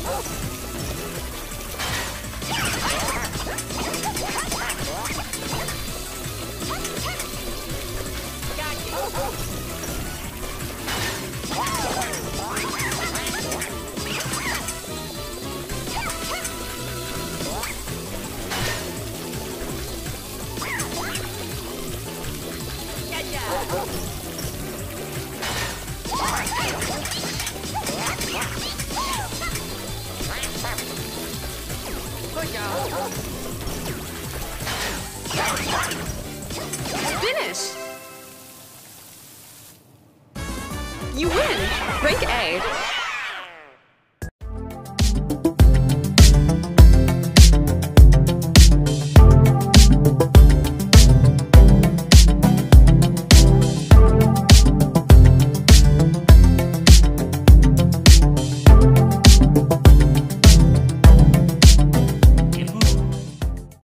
Start! Finish! You win! Rank.